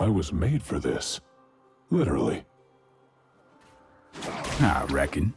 I was made for this. Literally. I reckon.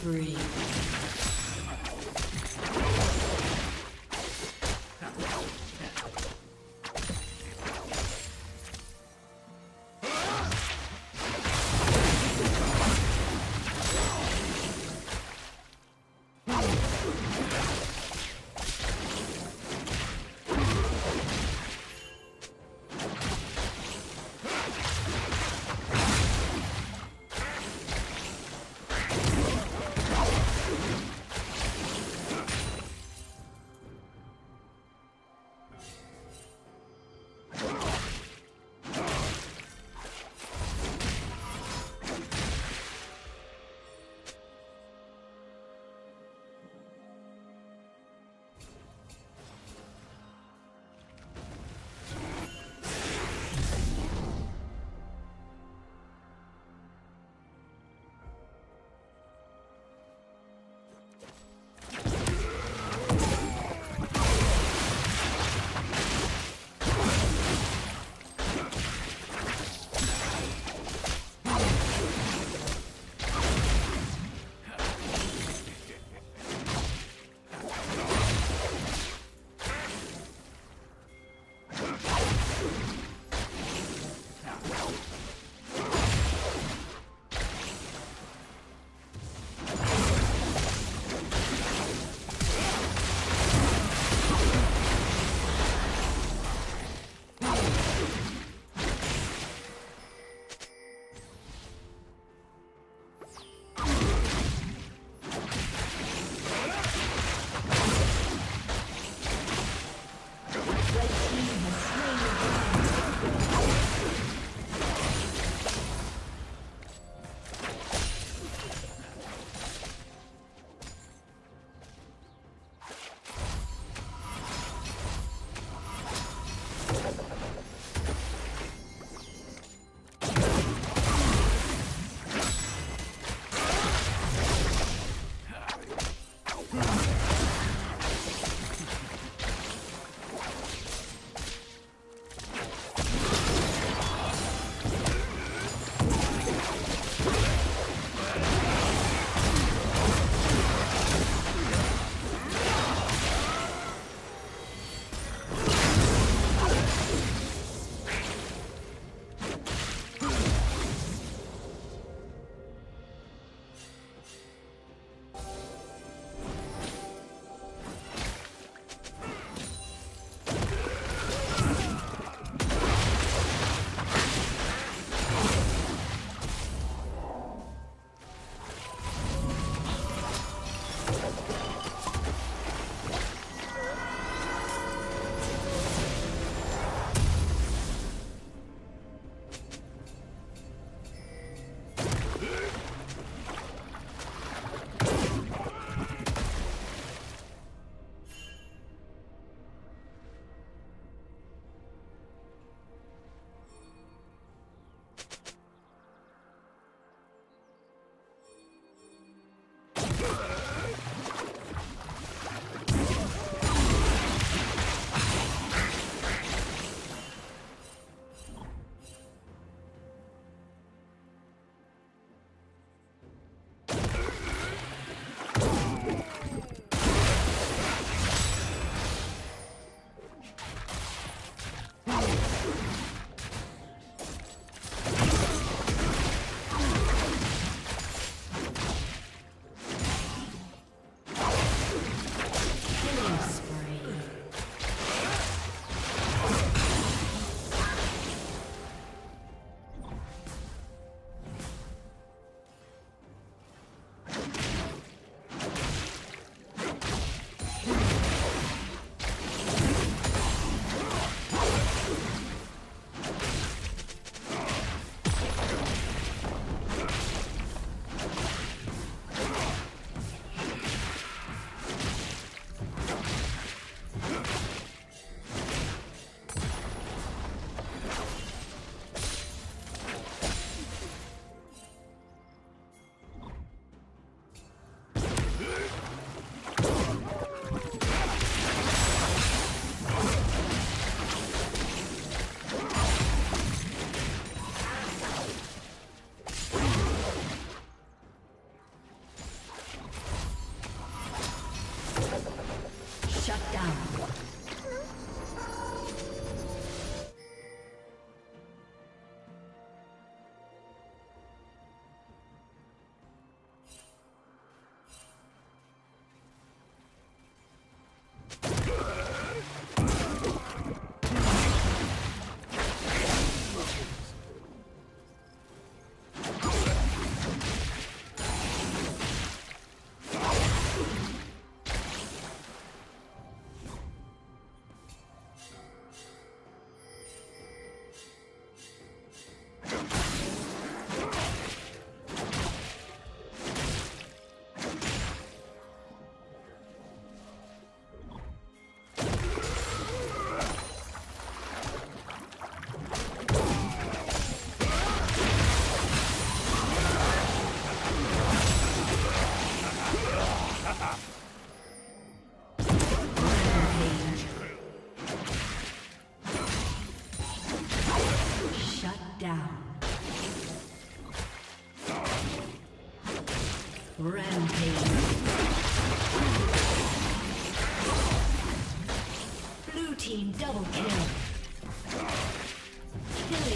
spree.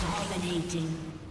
Dominating.